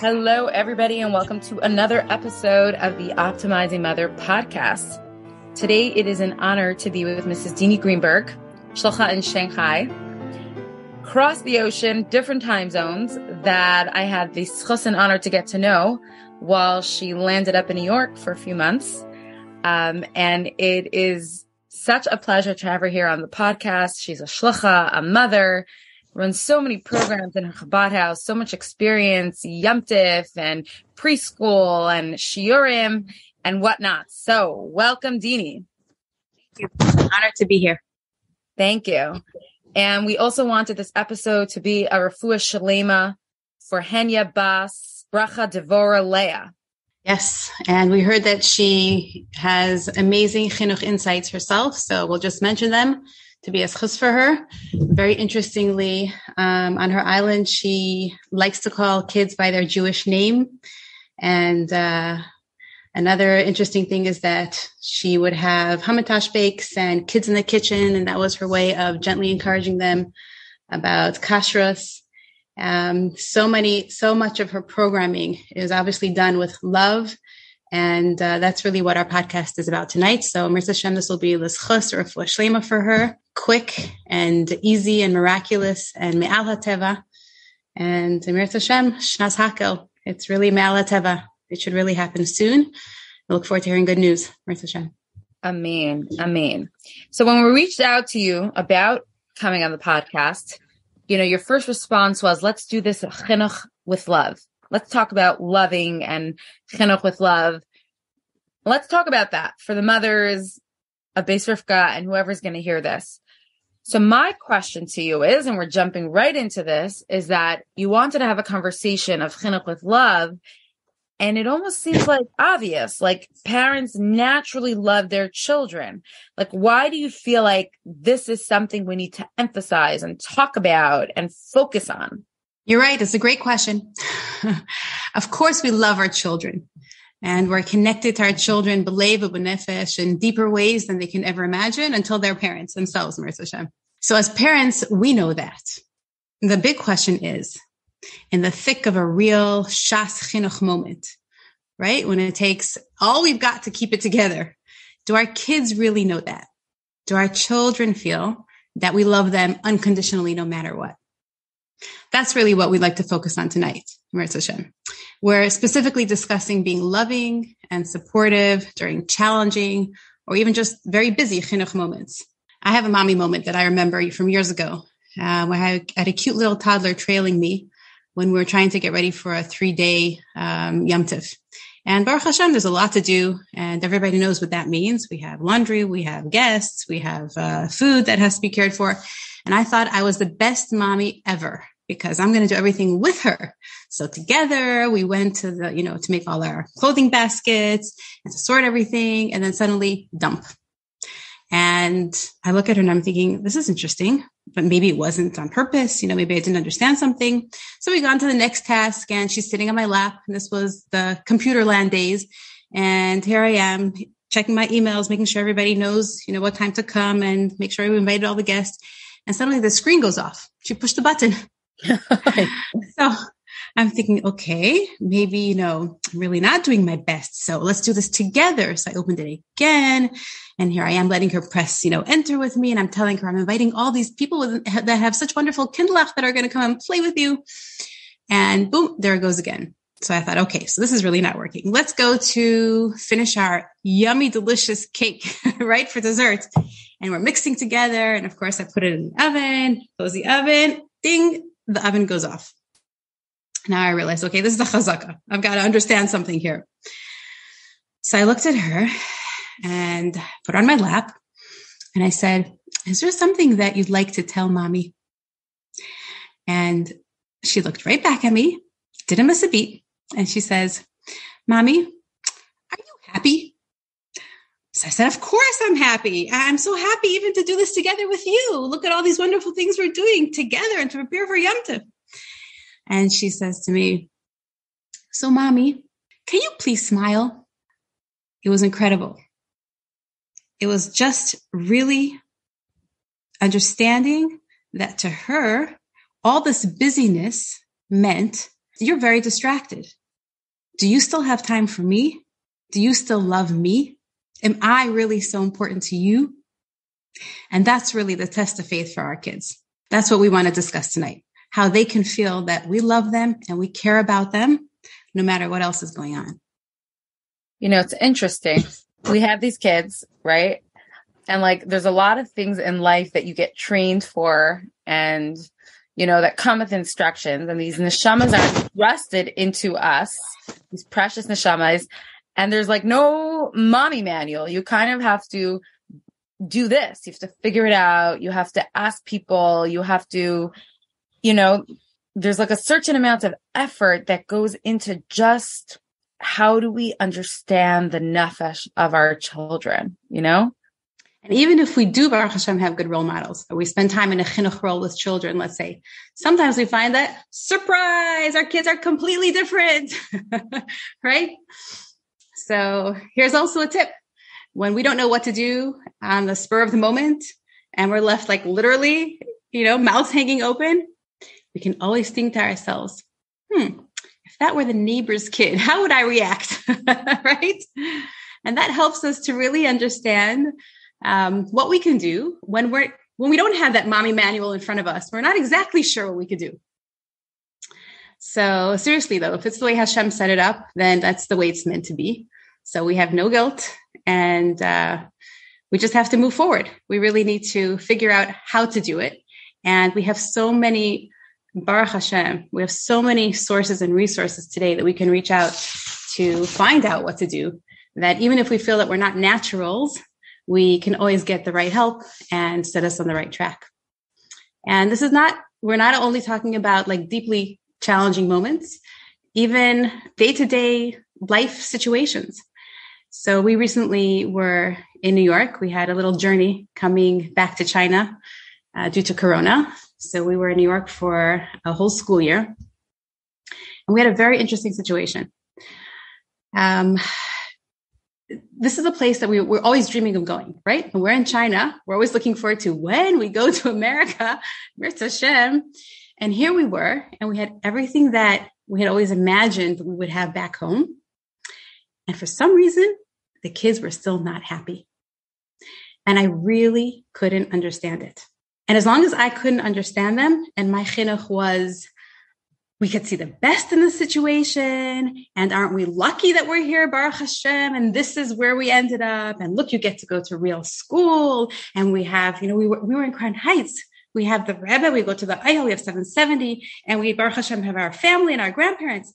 Hello, everybody, and welcome to another episode of the Optimizing Mother podcast. Today, it is an honor to be with Mrs. Dinie Greenberg, Shlocha in Shanghai, across the ocean, different time zones that I had the schus and honor to get to know while she landed up in New York for a few months. Um, and it is such a pleasure to have her here on the podcast. She's a shlocha, a mother, runs so many programs in her Chabad house, so much experience, yumtif and preschool and shiurim and whatnot. So welcome, Dinie. Thank you. Honored to be here. Thank you. And we also wanted this episode to be a refuah shalema for Henya Bas Bracha Devora Leah. Yes, and we heard that she has amazing chinuch insights herself, so we'll just mention them to be as chus for her. Very interestingly, um, on her island, she likes to call kids by their Jewish name. And uh, another interesting thing is that she would have hamantash bakes and kids in the kitchen, and that was her way of gently encouraging them about kashrus. Um, so many, so much of her programming is obviously done with love and uh, that's really what our podcast is about tonight. So, Mirza Shem, this will be l'schus or shlema for her, quick and easy and miraculous and me'al teva. And Mirza Shem, shnas hakel. It's really me'al teva. It should really happen soon. I look forward to hearing good news, Mirza Shem. Amen. Amen. So, when we reached out to you about coming on the podcast, you know, your first response was, let's do this chinuch with love let's talk about loving and chinuch with love. Let's talk about that for the mothers of Bais Rivkah and whoever's going to hear this. So my question to you is, and we're jumping right into this, is that you wanted to have a conversation of chinuch with love. And it almost seems like obvious, like parents naturally love their children. Like, why do you feel like this is something we need to emphasize and talk about and focus on? You're right. It's a great question. of course, we love our children and we're connected to our children, believe benefesh in deeper ways than they can ever imagine until they're parents themselves, Marissa So as parents, we know that. The big question is in the thick of a real shas chinuch moment, right? When it takes all we've got to keep it together. Do our kids really know that? Do our children feel that we love them unconditionally no matter what? That's really what we'd like to focus on tonight, Hashem. We're specifically discussing being loving and supportive during challenging or even just very busy chinuch moments. I have a mommy moment that I remember from years ago uh, where I had a cute little toddler trailing me when we were trying to get ready for a three day um, Yom. And Baruch Hashem, there's a lot to do, and everybody knows what that means. We have laundry, we have guests, we have uh, food that has to be cared for. And I thought I was the best mommy ever because I'm going to do everything with her. So together we went to the, you know, to make all our clothing baskets and to sort everything and then suddenly dump. And I look at her and I'm thinking, this is interesting, but maybe it wasn't on purpose. You know, maybe I didn't understand something. So we got on to the next task and she's sitting on my lap and this was the computer land days. And here I am checking my emails, making sure everybody knows, you know, what time to come and make sure we invited all the guests. And suddenly the screen goes off. She pushed the button so I'm thinking, okay, maybe, you know, I'm really not doing my best. So let's do this together. So I opened it again. And here I am letting her press, you know, enter with me. And I'm telling her I'm inviting all these people with, that have such wonderful kindlech that are going to come and play with you. And boom, there it goes again. So I thought, okay, so this is really not working. Let's go to finish our yummy, delicious cake, right? For dessert. And we're mixing together. And of course, I put it in the oven, close the oven, ding, the oven goes off. Now I realize, okay, this is the chazaka. I've got to understand something here. So I looked at her and put her on my lap and I said, is there something that you'd like to tell mommy? And she looked right back at me, didn't miss a beat. And she says, mommy, are you happy? So I said, of course I'm happy. I'm so happy even to do this together with you. Look at all these wonderful things we're doing together and to prepare for Yom Tov. And she says to me, so mommy, can you please smile? It was incredible. It was just really understanding that to her, all this busyness meant you're very distracted. Do you still have time for me? Do you still love me? Am I really so important to you? And that's really the test of faith for our kids. That's what we want to discuss tonight. How they can feel that we love them and we care about them no matter what else is going on. You know, it's interesting. We have these kids, right? And like, there's a lot of things in life that you get trained for and, you know, that come with instructions. And these neshamas are thrusted into us, these precious neshamas. And there's like no mommy manual. You kind of have to do this. You have to figure it out. You have to ask people. You have to, you know, there's like a certain amount of effort that goes into just how do we understand the nefesh of our children, you know? And even if we do, Baruch Hashem, have good role models, we spend time in a chinuch role with children, let's say, sometimes we find that surprise, our kids are completely different, right? So here's also a tip. When we don't know what to do on the spur of the moment and we're left like literally, you know, mouth hanging open, we can always think to ourselves, hmm, if that were the neighbor's kid, how would I react? right? And that helps us to really understand um, what we can do when we're when we don't have that mommy manual in front of us. We're not exactly sure what we could do. So seriously though, if it's the way Hashem set it up, then that's the way it's meant to be. So we have no guilt and uh, we just have to move forward. We really need to figure out how to do it. And we have so many, Baruch Hashem, we have so many sources and resources today that we can reach out to find out what to do. That even if we feel that we're not naturals, we can always get the right help and set us on the right track. And this is not, we're not only talking about like deeply challenging moments, even day to day life situations. So we recently were in New York. We had a little journey coming back to China uh, due to Corona. So we were in New York for a whole school year. And we had a very interesting situation. Um, this is a place that we, we're always dreaming of going, right? And we're in China. We're always looking forward to when we go to America, Mirza Hashem. And here we were, and we had everything that we had always imagined we would have back home. And for some reason, the kids were still not happy. And I really couldn't understand it. And as long as I couldn't understand them, and my chinuch was, we could see the best in the situation. And aren't we lucky that we're here, Baruch Hashem? And this is where we ended up. And look, you get to go to real school. And we have, you know, we were, we were in Crown Heights. We have the Rebbe, we go to the Ayah, we have 770, and we, Baruch Hashem, have our family and our grandparents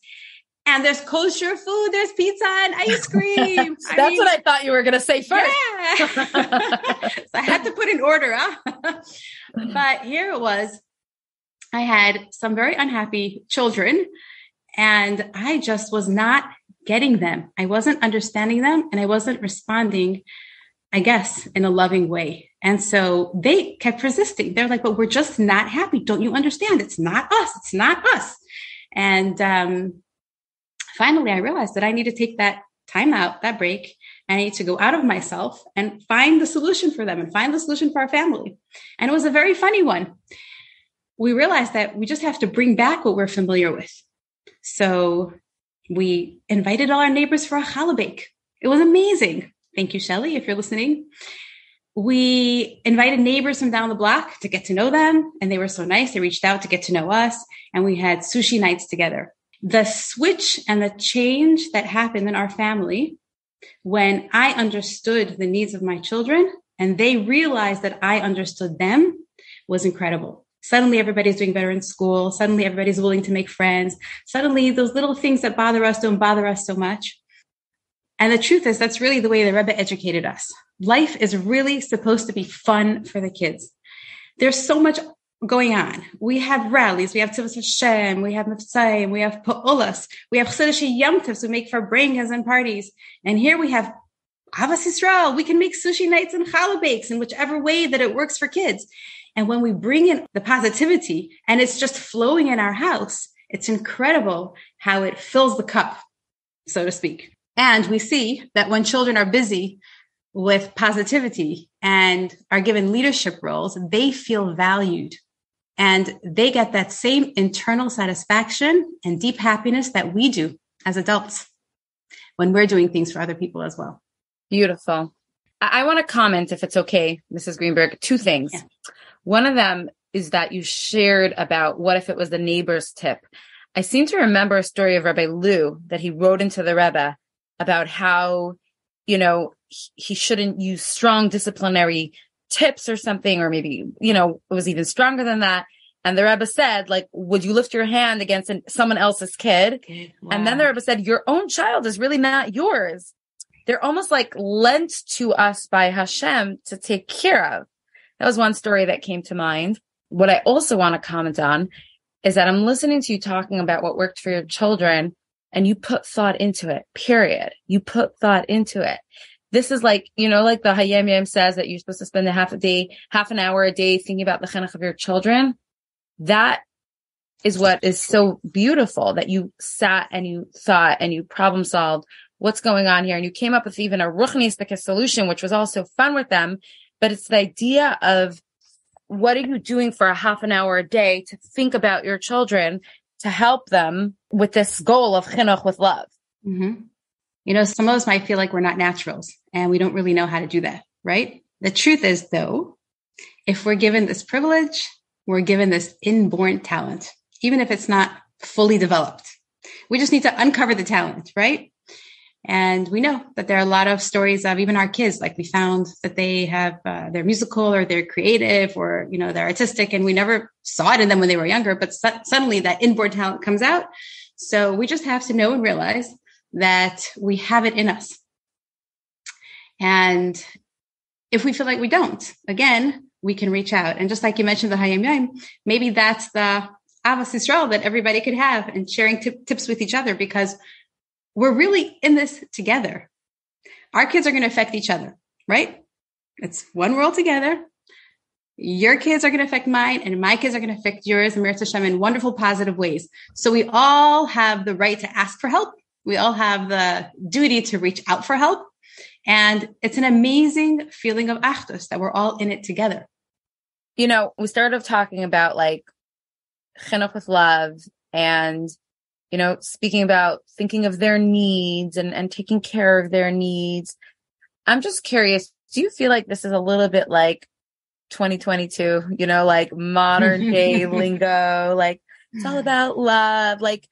and there's kosher food, there's pizza and ice cream. That's I mean, what I thought you were going to say first. Yeah. so I had to put in order. Huh? but here it was. I had some very unhappy children and I just was not getting them. I wasn't understanding them and I wasn't responding, I guess, in a loving way. And so they kept resisting. They're like, but we're just not happy. Don't you understand? It's not us. It's not us. And, um, finally I realized that I need to take that time out, that break. I need to go out of myself and find the solution for them and find the solution for our family. And it was a very funny one. We realized that we just have to bring back what we're familiar with. So we invited all our neighbors for a challah bake. It was amazing. Thank you, Shelly, if you're listening. We invited neighbors from down the block to get to know them, and they were so nice. They reached out to get to know us, and we had sushi nights together the switch and the change that happened in our family when I understood the needs of my children and they realized that I understood them was incredible. Suddenly everybody's doing better in school. Suddenly everybody's willing to make friends. Suddenly those little things that bother us don't bother us so much. And the truth is that's really the way the Rebbe educated us. Life is really supposed to be fun for the kids. There's so much going on. We have rallies, we have Tivus Hashem, we have Miftzayim, we have Pa'ulas, we have Chiddush Yomtivs, we make for farbrengas and parties. And here we have Ahavas Yisrael. We can make sushi nights and challah bakes in whichever way that it works for kids. And when we bring in the positivity and it's just flowing in our house, it's incredible how it fills the cup, so to speak. And we see that when children are busy with positivity and are given leadership roles, they feel valued And they get that same internal satisfaction and deep happiness that we do as adults when we're doing things for other people as well. Beautiful. I, I want to comment, if it's okay, Mrs. Greenberg, two things. Yeah. One of them is that you shared about what if it was the neighbor's tip. I seem to remember a story of Rabbi Lou that he wrote into the Rebbe about how, you know, he shouldn't use strong disciplinary tips or something, or maybe, you know, it was even stronger than that. And the Rebbe said, like, would you lift your hand against an, someone else's kid? Wow. And then the Rebbe said, your own child is really not yours. They're almost like lent to us by Hashem to take care of. That was one story that came to mind. What I also want to comment on is that I'm listening to you talking about what worked for your children and you put thought into it, period. You put thought into it this is like, you know, like the Hayom Yom says that you're supposed to spend a half a day, half an hour a day thinking about the chinuch of your children. That is what is so beautiful that you sat and you thought and you problem solved what's going on here. And you came up with even a ruchnistic solution, which was also fun with them. But it's the idea of what are you doing for a half an hour a day to think about your children to help them with this goal of chinuch with love. Mm-hmm. You know, some of us might feel like we're not naturals and we don't really know how to do that, right? The truth is, though, if we're given this privilege, we're given this inborn talent, even if it's not fully developed. We just need to uncover the talent, right? And we know that there are a lot of stories of even our kids, like we found that they have, uh, they're musical or they're creative or, you know, they're artistic and we never saw it in them when they were younger, but su- suddenly that inborn talent comes out. So we just have to know and realize that we have it in us. And if we feel like we don't, again, we can reach out. And just like you mentioned the Hayom Yom, maybe that's the Avas Yisrael that everybody could have and sharing t- tips with each other because we're really in this together. Our kids are going to affect each other, right? It's one world together. Your kids are going to affect mine and my kids are going to affect yours and Mir Hashem in wonderful, positive ways. So we all have the right to ask for help we all have the duty to reach out for help. And it's an amazing feeling of achdus that we're all in it together. You know, we started off talking about like chinuch with love and, you know, speaking about thinking of their needs and, and taking care of their needs. I'm just curious, do you feel like this is a little bit like 2022, you know, like modern day lingo, like it's all about love. Like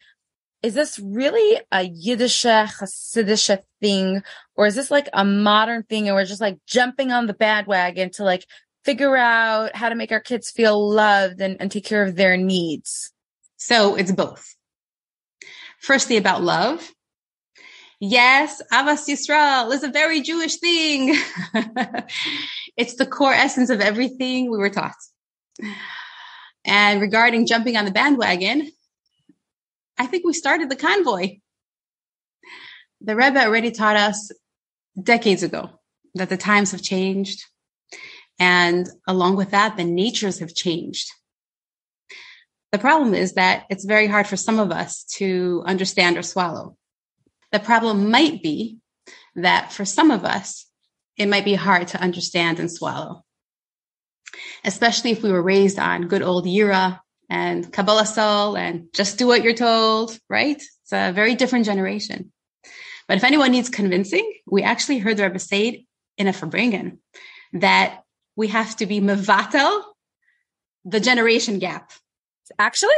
is this really a Yiddish Hasidic thing, or is this like a modern thing, and we're just like jumping on the bandwagon to like figure out how to make our kids feel loved and, and take care of their needs? So it's both. Firstly, about love. Yes, Avas Yisrael is a very Jewish thing. it's the core essence of everything we were taught. And regarding jumping on the bandwagon, I think we started the convoy. The Rebbe already taught us decades ago that the times have changed. And along with that, the natures have changed. The problem is that it's very hard for some of us to understand or swallow. The problem might be that for some of us, it might be hard to understand and swallow, especially if we were raised on good old Yira and kabbalas ol and just do what you're told, right? It's a very different generation. But if anyone needs convincing, we actually heard the Rebbe say in a Farbrengen that we have to be mevatel the generation gap. Actually?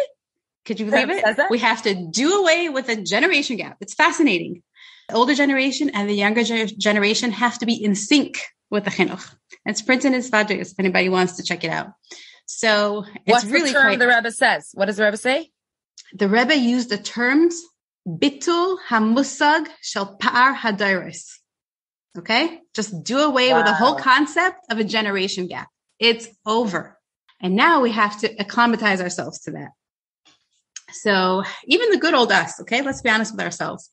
Could you believe it? We have to do away with the generation gap. It's fascinating. The older generation and the younger generation have to be in sync with the chinuch. It's printed in Svadris if anybody wants to check it out. So it's What's really the term quite, the Rebbe says. What does the Rebbe say? The Rebbe used the terms bitul hamusag shel par hadiris. Okay, just do away wow. with the whole concept of a generation gap. It's over, and now we have to acclimatize ourselves to that. So even the good old us, okay, let's be honest with ourselves.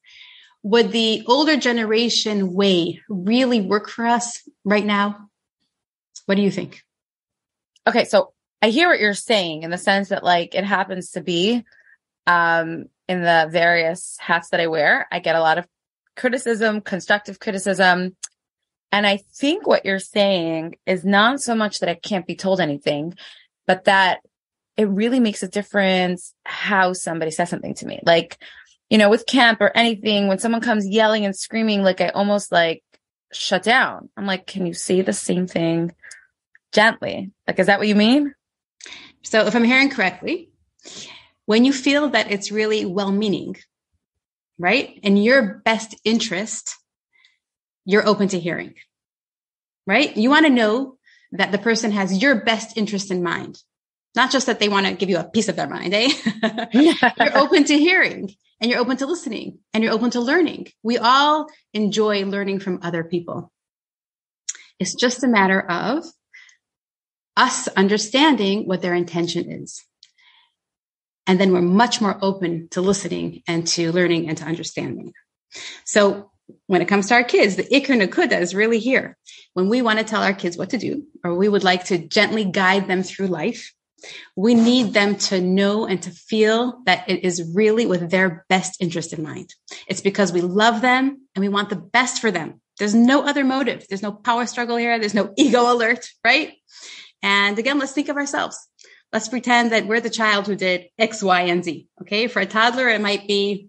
Would the older generation way really work for us right now? What do you think? Okay, so I hear what you're saying in the sense that like it happens to be um in the various hats that I wear. I get a lot of criticism, constructive criticism. And I think what you're saying is not so much that I can't be told anything, but that it really makes a difference how somebody says something to me. Like, you know, with camp or anything, when someone comes yelling and screaming, like I almost like shut down. I'm like, can you say the same thing gently? Like, is that what you mean? So if I'm hearing correctly, when you feel that it's really well meaning, right? In your best interest, you're open to hearing, right? You want to know that the person has your best interest in mind, not just that they want to give you a piece of their mind, eh? you're open to hearing and you're open to listening and you're open to learning. We all enjoy learning from other people. It's just a matter of us understanding what their intention is. And then we're much more open to listening and to learning and to understanding. So when it comes to our kids, the Iker Nakuda is really here. When we want to tell our kids what to do, or we would like to gently guide them through life, we need them to know and to feel that it is really with their best interest in mind. It's because we love them and we want the best for them. There's no other motive. There's no power struggle here. There's no ego alert, right? And again, let's think of ourselves. Let's pretend that we're the child who did X, Y, and Z. Okay. For a toddler, it might be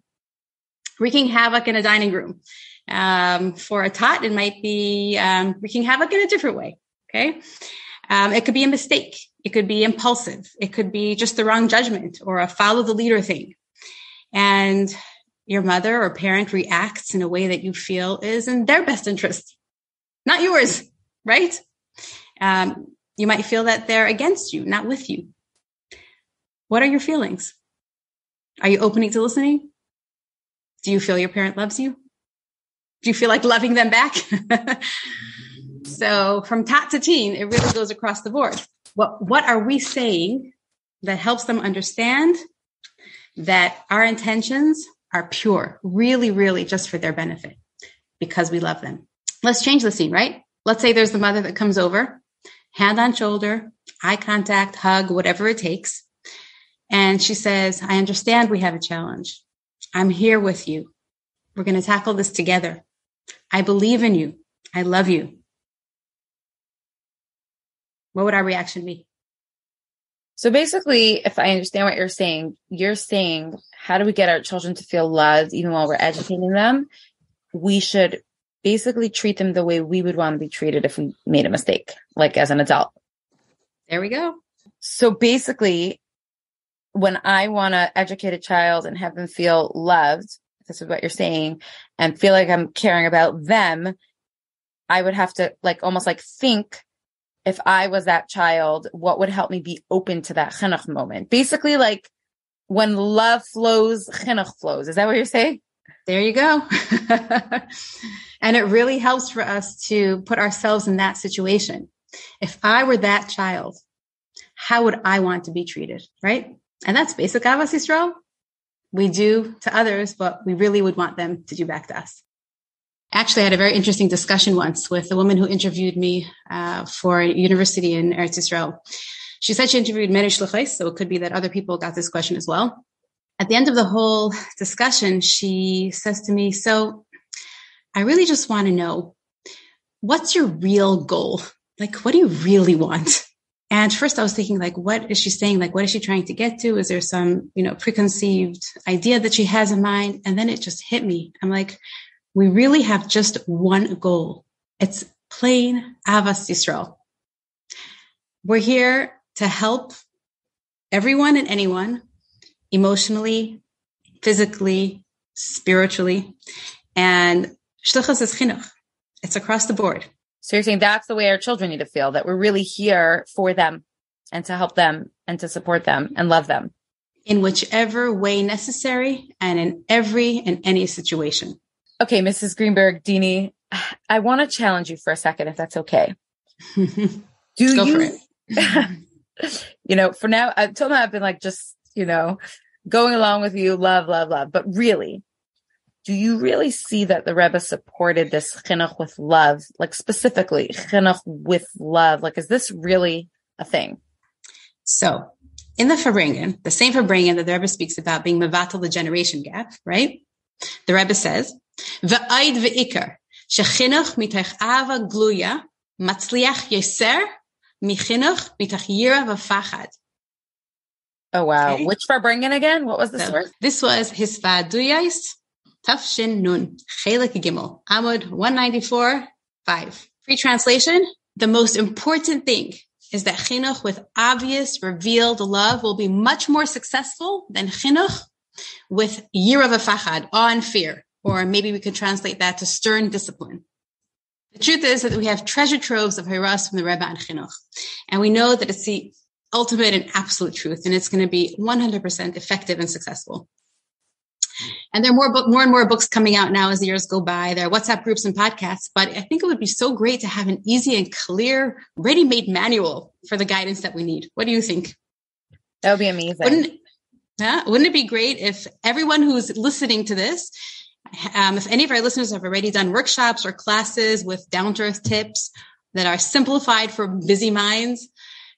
wreaking havoc in a dining room. Um, for a tot, it might be um, wreaking havoc in a different way. Okay. Um, it could be a mistake. It could be impulsive. It could be just the wrong judgment or a follow the leader thing. And your mother or parent reacts in a way that you feel is in their best interest, not yours, right? Um, you might feel that they're against you, not with you. What are your feelings? Are you opening to listening? Do you feel your parent loves you? Do you feel like loving them back? so from tot to teen, it really goes across the board. What, what are we saying that helps them understand that our intentions are pure, really, really just for their benefit because we love them? Let's change the scene, right? Let's say there's the mother that comes over hand on shoulder, eye contact, hug, whatever it takes. And she says, I understand we have a challenge. I'm here with you. We're going to tackle this together. I believe in you. I love you. What would our reaction be? So basically, if I understand what you're saying, you're saying, how do we get our children to feel loved even while we're educating them? We should basically treat them the way we would want to be treated if we made a mistake, like as an adult. There we go. So basically, when I want to educate a child and have them feel loved, this is what you're saying, and feel like I'm caring about them, I would have to like almost like think if I was that child, what would help me be open to that chinuch moment? Basically, like when love flows, chinuch flows. Is that what you're saying? There you go. and it really helps for us to put ourselves in that situation. If I were that child, how would I want to be treated? Right. And that's basic Avas Yisrael. We do to others what we really would want them to do back to us. Actually, I had a very interesting discussion once with a woman who interviewed me uh, for a university in Eretz Israel. She said she interviewed many shlichos, so it could be that other people got this question as well at the end of the whole discussion, she says to me, So I really just want to know what's your real goal? Like, what do you really want? And first I was thinking, like, what is she saying? Like, what is she trying to get to? Is there some, you know, preconceived idea that she has in mind? And then it just hit me. I'm like, we really have just one goal. It's plain Avas Yisrael. We're here to help everyone and anyone emotionally, physically, spiritually. And shlichus is chinuch. It's across the board. So you're saying that's the way our children need to feel, that we're really here for them and to help them and to support them and love them. In whichever way necessary and in every and any situation. Okay, Mrs. Greenberg, Dinie, I want to challenge you for a second, if that's okay. Do you, you know, for now, until now, I've been like, just, you know, going along with you, love, love, love. But really, do you really see that the Rebbe supported this chinuch with love, like specifically chinuch with love? Like, is this really a thing? So, in the Farbrengen, the same Farbrengen that the Rebbe speaks about being mevatel the generation gap, right? The Rebbe says, "V'aid v'ikar shechinuch mitach ava gluya matzliach yeser michinuch mitach yira v'fachad." Oh wow! Okay. Which Farbrengen again? What was the so, source? This was Hisvaduyais Tafshin Nun Chelik Gimel Amud one ninety four five. Free translation: The most important thing is that chinuch with obvious, revealed love will be much more successful than chinuch with yira v'fachad, awe and fear. Or maybe we could translate that to stern discipline. The truth is that we have treasure troves of Hiras from the Rebbe and Chinuch. And we know that it's the ultimate and absolute truth, and it's going to be 100% effective and successful. And there are more, book, more and more books coming out now as the years go by. There are WhatsApp groups and podcasts, but I think it would be so great to have an easy and clear, ready-made manual for the guidance that we need. What do you think? That would be amazing. Wouldn't, yeah, wouldn't it be great if everyone who's listening to this, um, if any of our listeners have already done workshops or classes with down to earth tips that are simplified for busy minds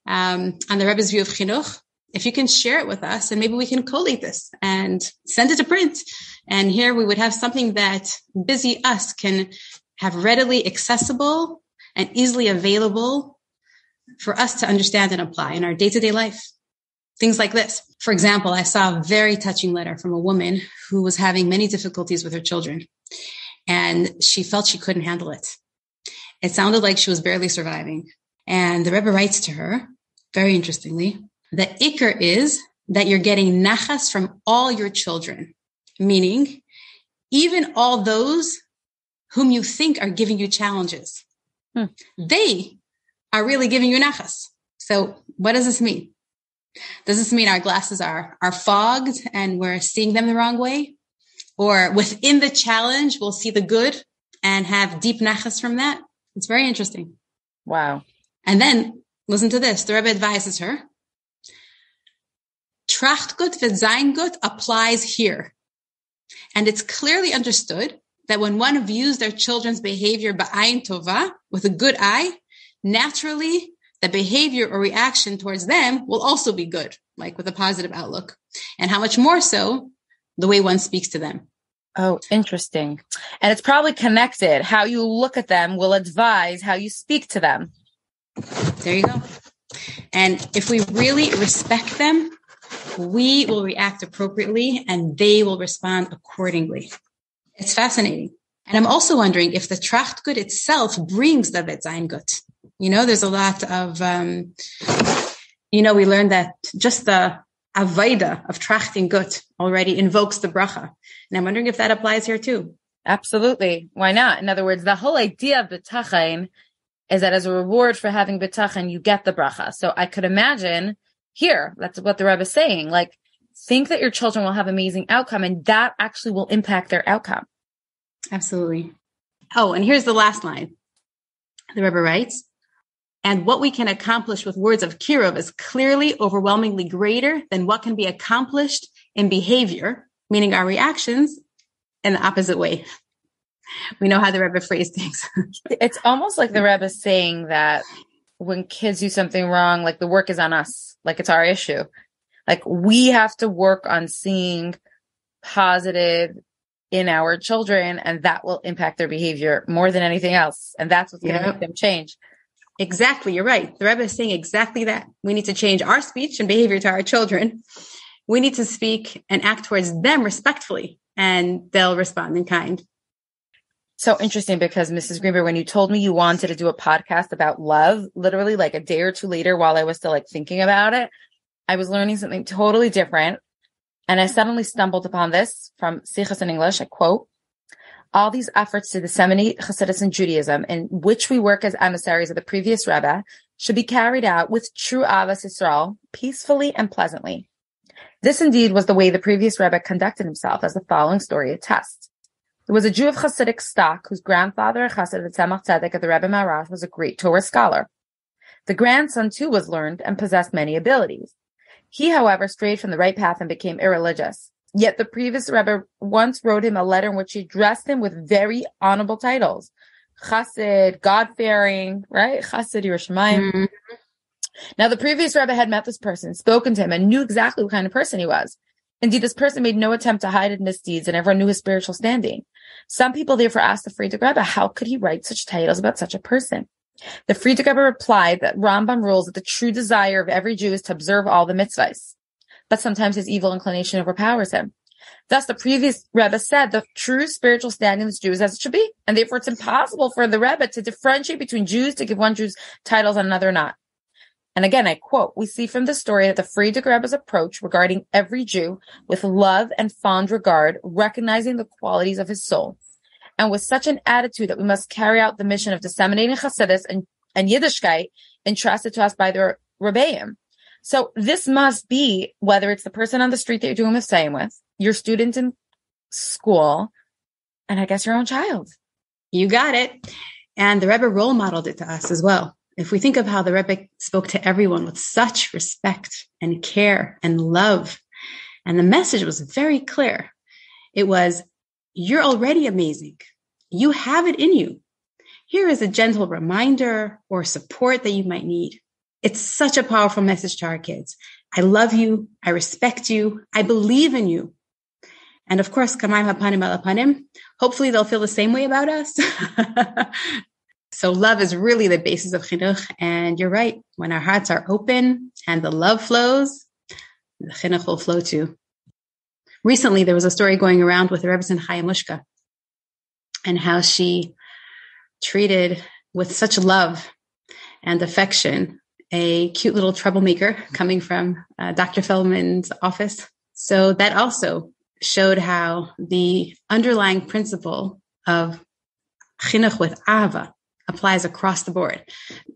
um, on the Rebbe's view of chinuch, if you can share it with us and maybe we can collate this and send it to print. And here we would have something that busy us can have readily accessible and easily available for us to understand and apply in our day to day life. Things like this. For example, I saw a very touching letter from a woman who was having many difficulties with her children and she felt she couldn't handle it. It sounded like she was barely surviving. And the Rebbe writes to her, very interestingly, the ikr is that you're getting nachas from all your children, meaning even all those whom you think are giving you challenges. Hmm. They are really giving you nachas. So what does this mean? Does this mean our glasses are, are fogged and we're seeing them the wrong way? Or within the challenge, we'll see the good and have deep nachas from that? It's very interesting. Wow. And then listen to this. The Rebbe advises her. Trachtgut gut applies here. And it's clearly understood that when one views their children's behavior ba'ayin tova, with a good eye, naturally the behavior or reaction towards them will also be good, like with a positive outlook. And how much more so the way one speaks to them. Oh, interesting. And it's probably connected. How you look at them will advise how you speak to them. There you go. And if we really respect them, we will react appropriately and they will respond accordingly. It's fascinating. And I'm also wondering if the Trachtgut itself brings the Vetzaingut. You know, there's a lot of, um, you know, we learned that just the Avaida of Trachting Gut already invokes the bracha. And I'm wondering if that applies here too. Absolutely. Why not? In other words, the whole idea of B'tachain is that as a reward for having B'tachain, you get the bracha. So I could imagine here, that's what the Rebbe is saying, like, think that your children will have amazing outcome and that actually will impact their outcome. Absolutely. Oh, and here's the last line. The Rebbe writes, and what we can accomplish with words of Kirov is clearly overwhelmingly greater than what can be accomplished in behavior, meaning our reactions in the opposite way. We know how the Rebbe phrased things. it's almost like the Rebbe saying that when kids do something wrong, like the work is on us, like it's our issue. Like we have to work on seeing positive in our children and that will impact their behavior more than anything else. And that's what's going to make them change. Exactly. You're right. The Rebbe is saying exactly that. We need to change our speech and behavior to our children. We need to speak and act towards them respectfully and they'll respond in kind. So interesting because Mrs. Greenberg, when you told me you wanted to do a podcast about love, literally like a day or two later while I was still like thinking about it, I was learning something totally different. And I suddenly stumbled upon this from Sichas in English. I quote, all these efforts to disseminate Hasidus and Judaism, in which we work as emissaries of the previous Rebbe, should be carried out with true Avas Yisrael, peacefully and pleasantly. This indeed was the way the previous Rebbe conducted himself, as the following story attests. There was a Jew of Hasidic stock whose grandfather, a Chassid of Tzemach Tzedek of the Rebbe Maharash, was a great Torah scholar. The grandson too was learned and possessed many abilities. He, however, strayed from the right path and became irreligious. Yet the previous Rebbe once wrote him a letter in which he addressed him with very honorable titles. Chassid, God-fearing, right? Chassid Yerushalayim. Mm-hmm. Now the previous Rebbe had met this person, spoken to him, and knew exactly what kind of person he was. Indeed, this person made no attempt to hide his misdeeds, and everyone knew his spiritual standing. Some people therefore asked the Frierdiker Rebbe, how could he write such titles about such a person? The Frierdiker Rebbe replied that Rambam rules that the true desire of every Jew is to observe all the mitzvahs. but sometimes his evil inclination overpowers him. Thus, the previous Rebbe said the true spiritual standing of the Jew is as it should be, and therefore it's impossible for the Rebbe to differentiate between Jews to give one Jew's titles and another not. And again, I quote, we see from the story that the Frierdiker Rebbe's approach regarding every Jew with love and fond regard, recognizing the qualities of his soul, and with such an attitude that we must carry out the mission of disseminating Chassidus and, and Yiddishkeit entrusted to us by the Rebbeim. So this must be, whether it's the person on the street that you're doing the same with, your student in school, and I guess your own child. You got it. And the Rebbe role modeled it to us as well. If we think of how the Rebbe spoke to everyone with such respect and care and love, and the message was very clear. It was, you're already amazing. You have it in you. Here is a gentle reminder or support that you might need. It's such a powerful message to our kids. I love you. I respect you. I believe in you. And of course, kamayim hapanim alapanim. Hopefully they'll feel the same way about us. so love is really the basis of chinuch. And you're right. When our hearts are open and the love flows, the chinuch will flow too. Recently, there was a story going around with Rebbetzin Chayamushka and how she treated with such love and affection a cute little troublemaker coming from uh, Dr. Feldman's office. So that also showed how the underlying principle of chinuch with ava applies across the board.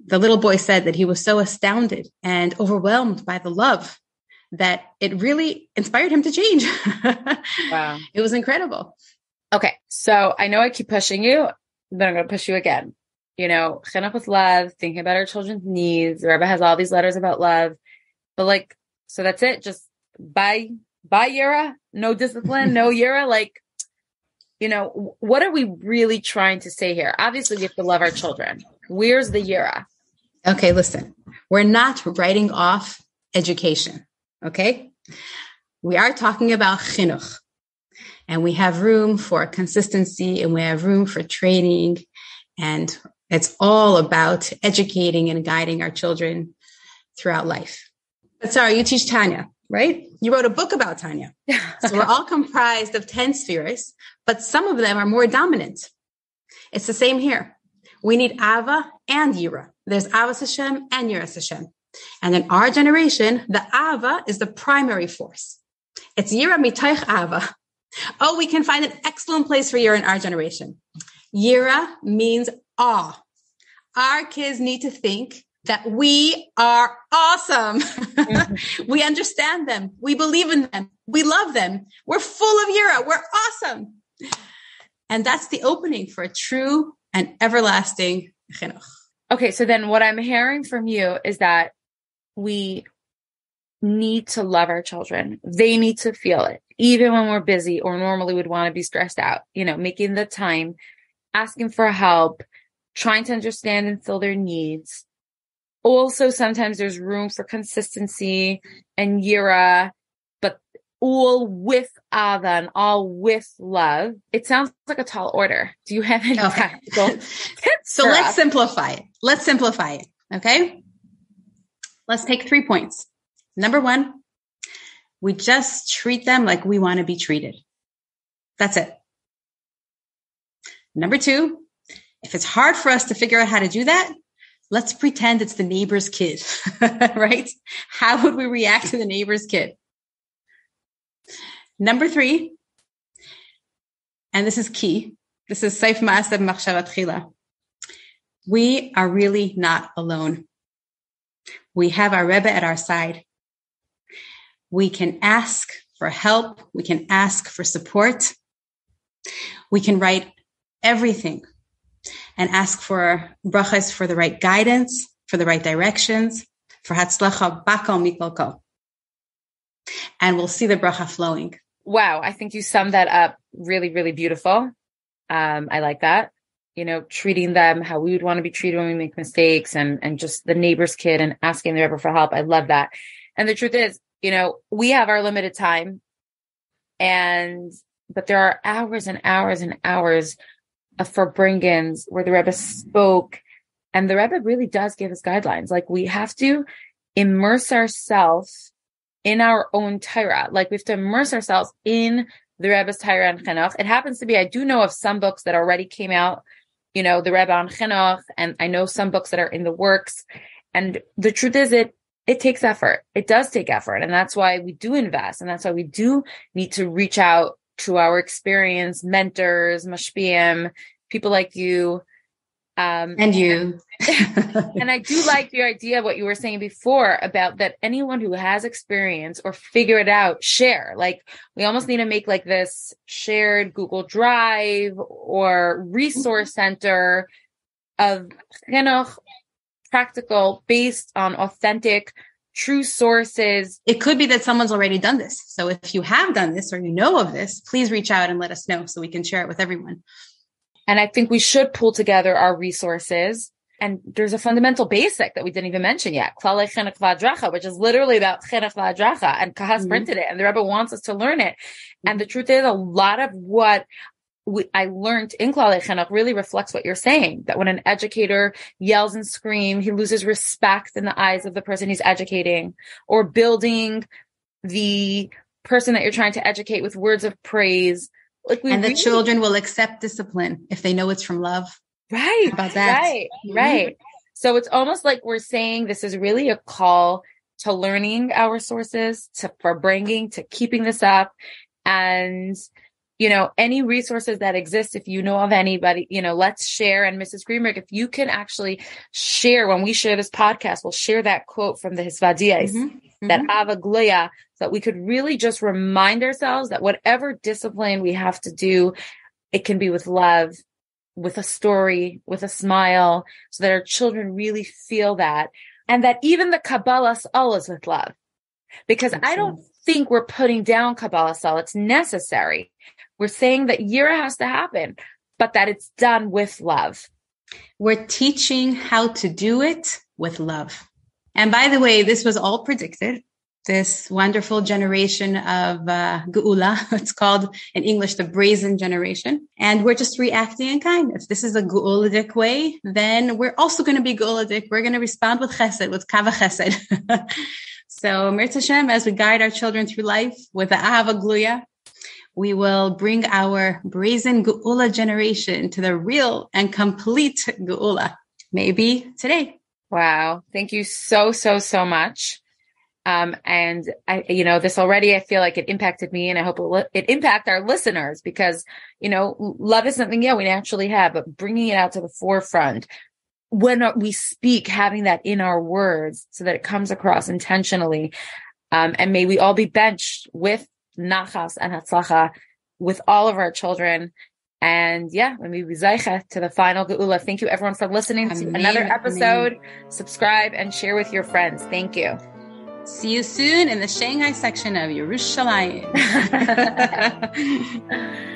The little boy said that he was so astounded and overwhelmed by the love that it really inspired him to change. wow. It was incredible. Okay. So I know I keep pushing you, but I'm going to push you again. You know, chinuch with love, thinking about our children's needs. Rebbe has all these letters about love, but like, so that's it. Just bye by Yira, no discipline, no Yira. Like, you know, what are we really trying to say here? Obviously, we have to love our children. Where's the Yira? Okay, listen, we're not writing off education. Okay. We are talking about chinuch and we have room for consistency and we have room for training and it's all about educating and guiding our children throughout life. But sorry, you teach Tanya right? You wrote a book about Tanya. so we're all comprised of 10 spheres, but some of them are more dominant. It's the same here. We need Ava and Yira. There's Ava Hashem and Yira Hashem. And in our generation, the Ava is the primary force. It's Yira Mitaych Ava. Oh, we can find an excellent place for Yira in our generation. Yira means awe. Our kids need to think that we are awesome. Mm-hmm. we understand them. We believe in them. We love them. We're full of Yira. We're awesome. And that's the opening for a true and everlasting chinuch. Okay. So then what I'm hearing from you is that we need to love our children. They need to feel it, even when we're busy or normally would want to be stressed out, you know, making the time, asking for help, trying to understand and fill their needs also sometimes there's room for consistency and yira, but all with ava and all with love. It sounds like a tall order. Do you have any okay. tips? so let's us? simplify it. Let's simplify it. Okay. Let's take three points. Number one, we just treat them like we want to be treated. That's it. Number two, if it's hard for us to figure out how to do that, let's pretend it's the neighbor's kid, right? How would we react to the neighbor's kid? Number three, and this is key. This is Saif Ma'asab Machshavat Chila. We are really not alone. We have our Rebbe at our side. We can ask for help. We can ask for support. We can write everything and ask for brachas for the right guidance, for the right directions, for hatzlacha bakal mikolko. And we'll see the bracha flowing. Wow. I think you summed that up really, really beautiful. Um, I like that. You know, treating them how we would want to be treated when we make mistakes and, and just the neighbor's kid and asking the Rebbe for help. I love that. And the truth is, you know, we have our limited time and, but there are hours and hours and hours Uh, farbrengens where the Rebbe spoke. And the Rebbe really does give us guidelines. Like we have to immerse ourselves in our own Torah. Like we have to immerse ourselves in the Rebbe's Torah and Chinuch. It happens to be, I do know of some books that already came out, you know, the Rebbe on Chinuch, and I know some books that are in the works. And the truth is it, it takes effort. It does take effort. And that's why we do invest. And that's why we do need to reach out to our experience, mentors, mashpiyim, people like you, um, and you. and I do like your idea of what you were saying before about that anyone who has experience or figure it out, share. Like we almost need to make like this shared Google Drive or resource center of chinuch practical based on authentic true sources. It could be that someone's already done this. So if you have done this or you know of this, please reach out and let us know so we can share it with everyone. And I think we should pull together our resources. And there's a fundamental basic that we didn't even mention yet, which is literally about and Kehos mm-hmm. printed it, and the Rebbe wants us to learn it. And the truth is, a lot of what we, I learned in Klalei Chinuch really reflects what you're saying. That when an educator yells and screams, he loses respect in the eyes of the person he's educating, or building the person that you're trying to educate with words of praise like and the really, children will accept discipline if they know it's from love. Right. About that. Right. Right. So it's almost like we're saying this is really a call to learning our sources, to farbrenging, to keeping this up. And, you know, any resources that exist, if you know of anybody, you know, let's share. And Mrs. Greenberg, if you can actually share when we share this podcast, we'll share that quote from the Hisvaaduyos, mm-hmm. that mm-hmm. Ahava Gluya, that we could really just remind ourselves that whatever discipline we have to do, it can be with love, with a story, with a smile, so that our children really feel that. And that even the kabbalas ol is with love. Because I don't think we're putting down kabbalas ol. It's necessary. We're saying that Yira has to happen, but that it's done with love. We're teaching how to do it with love. And by the way, this was all predicted this wonderful generation of uh, Geula. It's called in English the brazen generation. And we're just reacting in kindness. This is a Geuladic way. Then we're also going to be Geuladic. We're going to respond with chesed, with kava chesed. so Mirz Hashem, as we guide our children through life with the Ahava Gluya, we will bring our brazen Geula generation to the real and complete Geula. Maybe today. Wow. Thank you so, so, so much. Um, and I, you know, this already, I feel like it impacted me and I hope it, it impact our listeners because, you know, love is something, yeah, we naturally have, but bringing it out to the forefront when we speak, having that in our words so that it comes across intentionally. Um, and may we all be benched with nachas and hatzlacha with all of our children. And yeah, let me be to the final geula. Thank you everyone for listening to another episode. Subscribe and share with your friends. Thank you. See you soon in the Shanghai section of Yerushalayim.